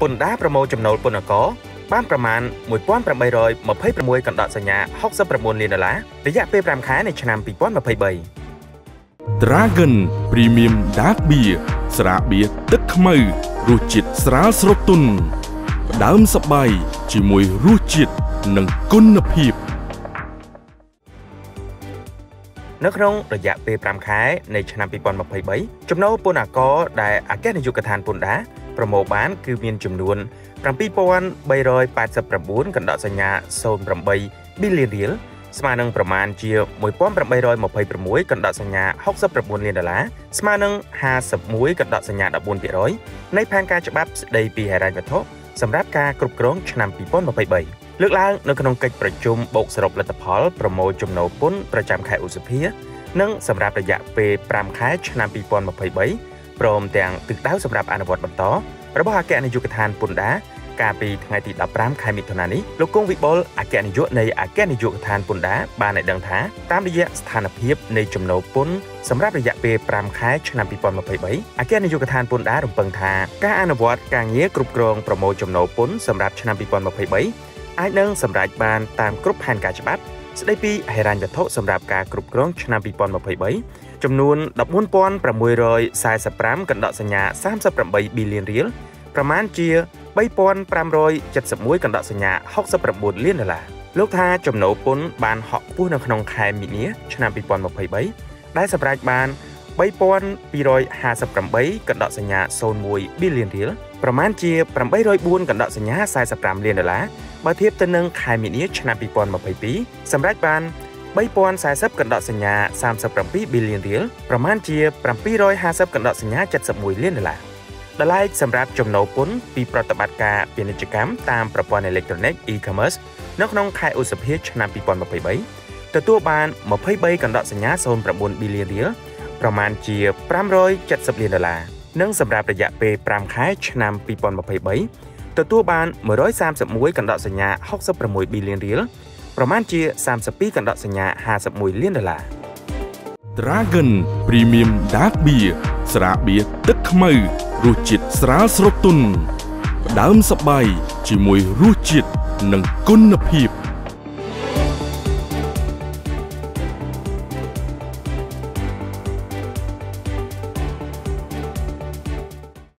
ពន្ធដារប្រមូលចំណូលពន្ធករបានប្រមាណ1826កណ្ដកសញ្ញា69លានដុល្លាររយៈពេល5ខែនៃឆ្នាំ2023 Dragon Premium Dark Beer ស្រាបៀរទឹកខ្មៅរសជាតិស្រាលស្រទន់ផ្ដើមសបាយជាមួយរសជាតិនិងគុណភាពនៅក្នុងរយៈពេល5ខែនៃឆ្នាំ2023ចំណូលពន្ធអាករដែលអគ្គនាយកដ្ឋានពន្ធដារ ប្រមូលបាន គឺមានចំនួន7389កណ្ដកសញ្ញា08 billion រៀលស្មើនឹងប្រមាណជា1826កណ្ដកសញ្ញា69លានដុល្លារស្មើនឹង51កណ្ដកសញ្ញា14%នៃផែនការច្បាប់ស្តីពីហិរញ្ញវត្ថុសម្រាប់ការគ្រប់គ្រងឆ្នាំ2023លើកឡើងនៅក្នុងកិច្ចប្រជុំបូកសរុបលទ្ធផលប្រមូលចំណូលពន្ធប្រចាំខែឧសភា និងសម្រាប់រយៈពេល5ខែឆ្នាំ2023 ព្រមទាំងទិសដៅសម្រាប់អនុវត្តបន្តរបស់អគ្គនាយកដ្ឋានពន្ធដារកាលពីថ្ងៃទី15ខែមិថុនានេះលោកគង់វិបុលអគ្គនាយកនៃអគ្គនាយកដ្ឋានពន្ធដារបានឲ្យដឹងថាតាមរយៈស្ថានភាពនៃចំណូលពន្ធសម្រាប់រយៈពេល5ខែឆ្នាំ2023អគ្គនាយកដ្ឋានពន្ធដាររំពឹងថាការអនុវត្តការងារគ្រប់គ្រងប្រមូលចំណូលពន្ធសម្រាប់ឆ្នាំ2023អាចនឹងសម្រេចបានតាមគ្រប់ផែនការច្បាប់ ស្ដីពីហិរញ្ញវត្ថុសម្រាប់ការគ្រប់គ្រងឆ្នាំ2023ចំនួន14645កណ្ដកសញ្ញា38ប៊ីលានរៀលប្រមាណជា3571កណ្ដកសញ្ញា69លានដុល្លារលោកថាចំណូលពន្ធបានហក់ខ្ពស់នៅក្នុងខែមីនាឆ្នាំ2023ដែលសម្រេចបាន 3258កណ្ដកសញ្ញា01 billion រៀលប្រមាណជា804កណ្ដកសញ្ញា45លានដុល្លារបើធៀបទៅនឹងខែមីនាឆ្នាំ2022សម្រេចបាន3040កណ្ដកសញ្ញា37 billion រៀលប្រមាណជា750កណ្ដកសញ្ញា71លានដុល្លារដលៃសម្រាប់ចំណូលពន្ធពីប្រតិបត្តិការពាណិជ្ជកម្មតាមប្រព័ន្ធអេឡិចត្រូនិក e-commerce នៅក្នុងខែឧសភាឆ្នាំ2023ទទួលបាន23កណ្ដកសញ្ញា09 billion រៀល ប្រមាណជា570លានដុល្លារនិងសម្រាប់រយៈពេល5ខែឆ្នាំ2023ទទួលបាន131កណ្ដកសញ្ញា66 billion រៀលប្រមាណជា32កណ្ដកសញ្ញា51លានដុល្លារ Dragon Premium Dark Beer ស្រាបៀរទឹកខ្មៅរសជាតិស្រាលស្រទន់ផ្ដើមសបាយជាមួយរសជាតិនិងគុណភាព